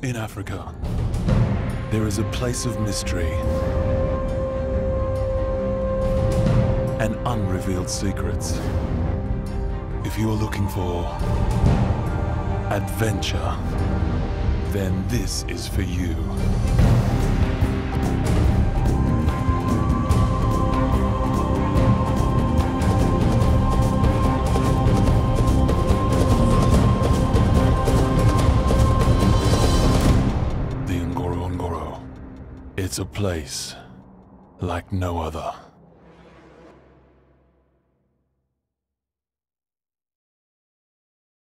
In Africa, there is a place of mystery and unrevealed secrets. If you are looking for adventure, then this is for you. It's a place like no other.